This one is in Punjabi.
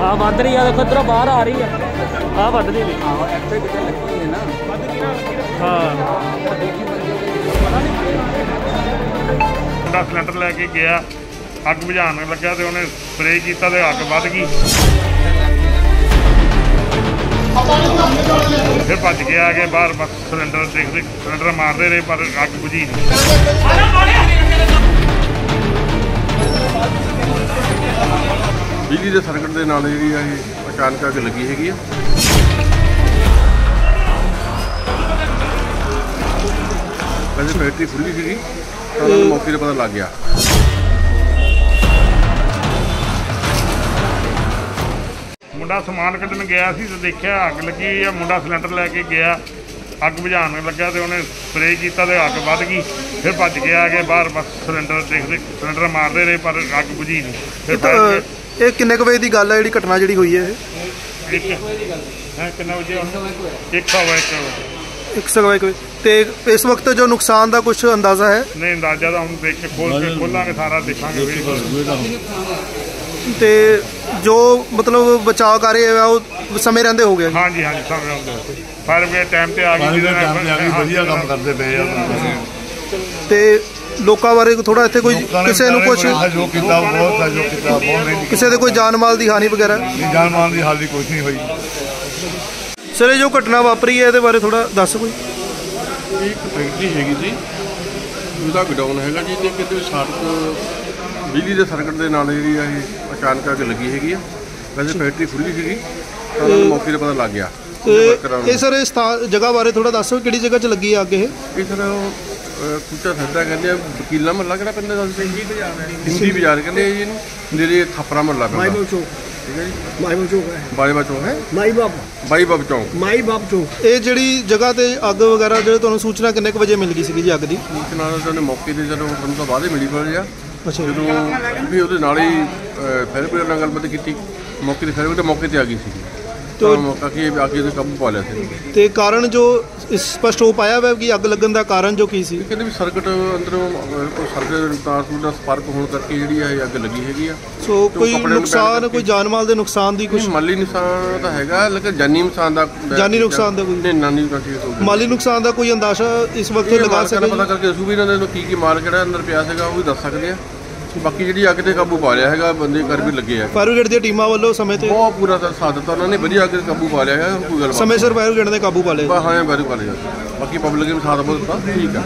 ਆ ਵੱਧ ਰਹੀ ਆ ਦੇਖੋ ਇਧਰੋਂ ਬਾਹਰ ਆ ਰਹੀ ਆ। ਆ ਵੱਧ ਰਹੀ ਨੇ ਹਾਂ ਇੱਥੇ ਕਿਤੇ ਲੱਗੀ ਹੈ ਨਾ। ਹਾਂ। ਮੁੰਡਾ ਸਿਲੰਡਰ ਲੈ ਕੇ ਗਿਆ। ਅੱਗ ਬੁਝਾਉਣ ਲੱਗਾ ਤੇ ਉਹਨੇ ਸਪਰੇਅ ਕੀਤਾ ਤੇ ਅੱਗ ਵੱਧ ਗਈ। ਫਿਰ ਭੱਜ ਕੇ ਆ ਗਏ ਬਾਹਰ ਬਸ ਸਿਲੰਡਰ ਦੇਖਦੇ ਸਿਲੰਡਰ ਮਾਰਦੇ ਰਹੇ ਪਰ ਅੱਗ ਬੁਝੀ ਨਹੀਂ ਬਿਜਲੀ ਦੇ ਸਰਕਟ ਦੇ ਨਾਲ ਜਿਹੜੀ ਆ ਇਹ ਅਚਾਨਕ ਅੱਗ ਲੱਗੀ ਹੈਗੀ ਆ। ਵੈਸੇ ਫੈਕਟਰੀ ਖੁੱਲੀ ਸੀਗੀ ਤਾਂ ਉਹਨਾਂ ਨੂੰ ਮੌਕੇ ਤੇ ਪਤਾ ਲੱਗ ਗਿਆ। ਮੁੰਡਾ ਸਮਾਨ ਕੱਢਣ ਗਿਆ ਸੀ ਤੇ ਦੇਖਿਆ ਅੱਗ ਲੱਗੀ ਆ ਮੁੰਡਾ ਸਿਲੰਡਰ ਲੈ ਕੇ ਗਿਆ। ਅੱਗ ਬੁਝਾਉਣ ਲੱਗਾ ਤੇ ਉਹਨੇ ਸਪਰੇਅ ਕੀਤਾ ਤੇ ਅੱਗ ਵੱਧ ਗਈ। ਫਿਰ ਭੱਜ ਕੇ ਆ ਗਏ ਬਾਹਰ ਬਸ ਸਿਲੰਡਰ ਦੇਖਦੇ ਸਿਲੰਡਰ ਮਾਰਦੇ ਰਹੇ ਪਰ ਅੱਗ ਬੁਝੀ ਨਹੀਂ ਫਿਰ ਇਹ ਕਿੰਨੇ ਕੁ ਵਜੇ ਦੀ ਗੱਲ ਹੈ ਜਿਹੜੀ ਘਟਨਾ ਜਿਹੜੀ ਹੋਈ ਹੈ ਇਹ? ਹੈ ਕਿੰਨਾ ਵਜੇ ਇੱਕ ਸੌ ਤੇ ਇਸ ਵਕਤ ਜੋ ਨੁਕਸਾਨ ਦਾ ਕੁਝ ਅੰਦਾਜ਼ਾ ਹੈ? ਨਹੀਂ ਅੰਦਾਜ਼ਾ ਤਾਂ ਹੁਣ ਦੇਖ ਕੇ ਖੋਲ ਕੇ ਖੋਲਾਂਗੇ ਸਾਰਾ ਦੇਖਾਂਗੇ ਵੀ ਤੇ ਜੋ ਮਤਲਬ ਬਚਾਅ ਕਰ ਰਹੇ ਆ ਉਹ ਸਮੇਂ ਰਹਿੰਦੇ ਹੋ ਗਿਆ ਜੀ। ਹਾਂਜੀ ਹਾਂਜੀ ਸਮਝ ਆਉਂਦੇ ਫਾਇਰ ਬ੍ਰਿਗੇਡ ਟਾਈਮ ਤੇ ਆ ਗਈ ਜਿਹਦੇ ਨਾਲ- ਵਧੀਆ ਕੰਮ ਕਰਦੇ ਪਏ ਆ। ਤੇ ਲੋਕਾਂ ਬਾਰੇ ਥੋੜਾ ਇੱਥੇ ਕੋਈ ਕਿਸੇ ਨੂੰ ਕੁਝ ਬੜਾ ਸਹਿਯੋਗ ਕੀਤਾ ਬਹੁਤ ਸਹਿਯੋਗ ਕੀਤਾ ਬਹੁਤ ਨਹੀਂ ਕਿਸੇ ਦੇ ਕੋਈ ਜਾਨ ਮਾਲ ਦੀ ਹਾਨੀ ਵਗੈਰਾ? ਜਾਨ ਮਾਲ ਦੀ ਹਾਲ ਦੀ ਕੁਛ ਨਹੀਂ ਹੋਈ। ਸਰ ਇਹ ਜੋ ਘਟਨਾ ਵਾਪਰੀ ਹੈ ਇਹਦੇ ਬਾਰੇ ਥੋੜਾ ਦੱਸ ਕੋਈ? ਇਹ ਇੱਕ ਫੈਕਟਰੀ ਹੈਗੀ ਸੀ। ਉਹਦਾ ਗਡਾਊਨ ਹੈਗਾ ਜੀ ਤੇ ਕਿਤੇ ਸੜਕ ਬਿਜਲੀ ਦੇ ਸਰਕਟ ਦੇ ਨਾਲ ਜਿਹੜੀ ਆ ਇਹ ਅਚਾਨਕ ਅੱਗ ਲੱਗੀ ਹੈਗੀ ਆ। ਵੈਸੇ ਫੈਕਟਰੀ ਖੁੱਲੀ ਸੀਗੀ ਤਾਂ ਉਹਨਾਂ ਨੂੰ ਮੌਕੇ ਤੇ ਪਤਾ ਲੱਗ ਗਿਆ। ਇਹ ਸਰ ਇਸ ਜਗ੍ਹਾ ਬਾਰੇ ਥੋੜਾ ਦੱਸੋ ਕਿਹੜੀ ਜਗ੍ਹਾ 'ਚ ਲੱਗੀ ਹੈ ਅੱਗ? ਇਹ ਇਹ ਸਰ ਕੁੱਤਾ ਸੱਦਾ ਕਹਿੰਦੇ ਆ ਵਕੀਲਾ ਮਹੱਲਾ ਕਿਹੜਾ ਪੈਂਦਾ ਦੱਸ ਹਿੰਦੀ ਬਾਜ਼ਾਰ ਹਿੰਦੀ ਬਾਜ਼ਾਰ ਕਹਿੰਦੇ ਆ ਜੀ ਇਹਨੂੰ ਜਿਹੜੇ ਥਾਪਰਾ ਮਹੱਲਾ ਪੈਂਦਾ। ਮਾਈ ਚੌਕ। ਠੀਕ ਹੈ ਜੀ। ਮਾਈ ਬਾਪ ਚੌਕ ਹੈ। ਬਾਈ ਬਾਬ ਚੌਂਕ ਹੈ? ਮਾਈ ਬਾਪ ਬਾਈ ਬਾਬ ਚੌਂਕ। ਮਾਈ ਬਾਪ ਚੌਕ। ਇਹ ਜਿਹੜੀ ਜਗ੍ਹਾ ਤੇ ਅੱਗ ਵਗੈਰਾ ਜਿਹੜੇ ਤੁਹਾਨੂੰ ਸੂਚਨਾ ਕਿੰਨੇ ਕੁ ਵਜੇ ਮਿਲ ਗਈ ਸੀਗੀ ਜੀ ਅੱਗ ਦੀ? ਨਾਲ ਤਾਂ ਉਹਨੇ ਮੌਕੇ ਤੇ ਜਦੋਂ ਤਾਂ ਬਾਅਦ ਹੀ ਮਿਲੀ ਪਈ ਆ ਅੱਛਾ। ਜਦੋਂ ਵੀ ਉਹਦੇ ਨਾਲ ਹੀ ਫਿਰ ਵੀ ਨਾਲ ਗੱਲਬਾਤ ਕੀਤੀ। ਮੌਕੇ ਤੇ ਫਿਰ ਵੀ ਮੌਕੇ ਤੇ ਆ ਗਈ ਸੀ ਤੋ- ਕਾਰਨ ਜੋ ਇਸ ਸਪਸ਼ਟ ਹੋ ਪਾਇਆ ਹੈ ਕਿ ਅੱਗ ਲੱਗਣ ਦਾ ਕਾਰਨ ਜੋ ਕੀ ਸੀ? ਇਹ ਕਹਿੰਦੇ ਵੀ ਸਰਕਟ ਅੰਦਰੋਂ ਅਹ, ਕੋਈ ਸਰਕਟ ਤਾਰ ਤੂਰ ਦਾ ਸਪਾਰਕ ਹੋਣ ਕਰਕੇ ਜਿਹੜੀ ਆ ਇਹ ਅੱਗ ਲੱਗੀ ਹੈਗੀ ਆ। ਸੋ ਕੋਈ ਕੱਪੜੇ ਨੂੰ ਨੁਕਸਾਨ ਪੈਣ ਕੋਈ ਜਾਨ ਮਾਲ ਦੇ ਨੁਕਸਾਨ ਦੀ ਕੁਝ ਮਾਲੀ ਨੁਕਸਾਨ ਤਾਂ ਹੈਗਾ ਲੇਕਿਨ ਜਾਨੀ ਨੁਕਸਾਨ ਦਾ ਜਾਨੀ ਨੁਕਸਾਨ ਦਾ ਕੋਈ- ਨਹੀਂ ਨਾਨੀ ਦਾ ਠੀਕ ਹੋ ਗਿਆ ਮਾਲੀ ਨੁਕਸਾਨ ਦਾ ਕੋਈ ਅੰਦਾਜ਼ਾ ਇਸ ਵਕਤ ਇਹ ਲਗਾ ਮਾਲਕਾਂ ਸਕਦੇ ਪਤਾ ਕਰਕੇ ਦੱਸੂ ਵੀ ਇਹਨਾਂ ਨੇ ਕੀ ਕੀ ਮਾਲ ਕਿਹੜਾ ਅੰਦਰ ਪਿਆ ਸੀਗਾ ਉਹ ਵੀ ਦੱਸ ਸਕਦੇ ਆ। ਬਾਕੀ ਜਿਹੜੀ ਅੱਗ ਤੇ ਕਾਬੂ ਪਾ ਲਿਆ ਹੈਗਾ ਬੰਦੇ ਕਰ ਵੀ ਲੱਗੇ ਆ। ਫਾਇਰ ਬ੍ਰਿਗੇਡ ਦੀਆਂ ਟੀਮਾਂ ਵੱਲੋਂ ਸਮੇਂ ਤੇ ਬਹੁਤ ਪੂਰਾ ਤਾਂ ਸਾਥ ਦਿੱਤਾ ਉਹਨਾਂ ਨੇ ਵਧੀਆ ਅੱਗ ਤੇ ਕਾਬੂ ਪਾ ਲਿਆ ਹੈਗਾ ਕੋਈ ਗੱਲ ਸਮੇਂ ਸਿਰ ਫਾਇਰ ਬ੍ਰਿਗੇਡ ਨੇ ਕਾਬੂ ਪਾ ਲਿਆ ਹਾਂ ਬਾਰੇ ਲਿਆ। ਬਾਕੀ ਪਬਲਿਕ ਨੇ ਸਾਥ ਬਹੁਤ ਦਿੱਤਾ। ਠੀਕ ਆ।